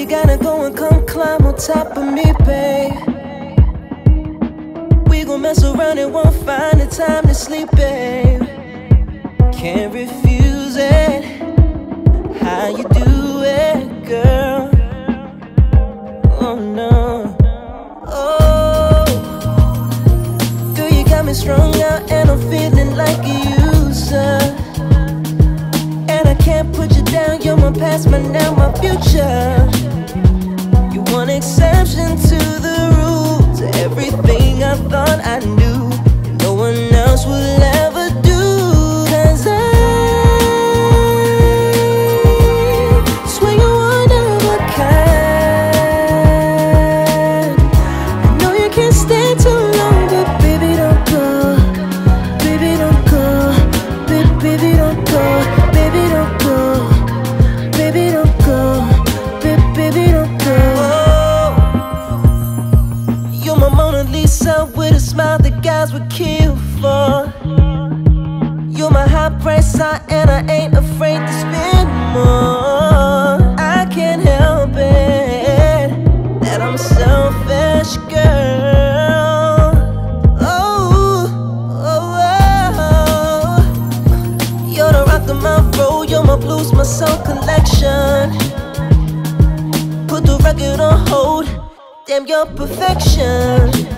you gotta go and come climb on top of me, babe? We gon' mess around and won't find the time to sleep, babe. Can't refuse it. How you do it, girl? Oh no. Oh, girl, you got me strung out and I'm feeling like a user. And I can't put you down. You're my past, my now, my future. Want exception to the rule, to everything I thought I knew. No one else will would kill for. You're my high price and I ain't afraid to spend more. I can't help it that I'm selfish, girl. Oh, oh, oh. You're the rock of my road, you're my blues, my soul collection. Put the record on hold, damn, your perfection.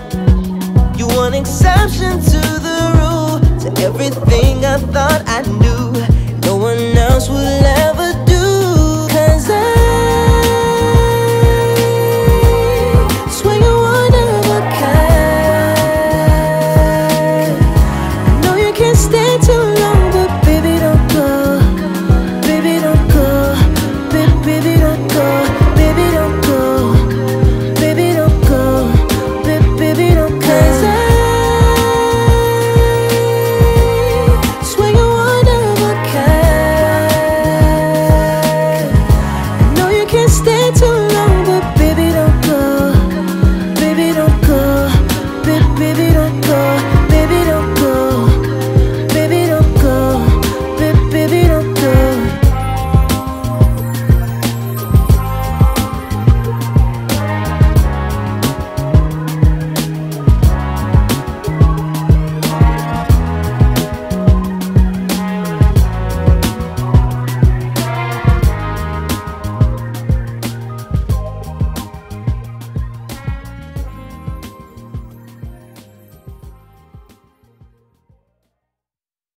stay too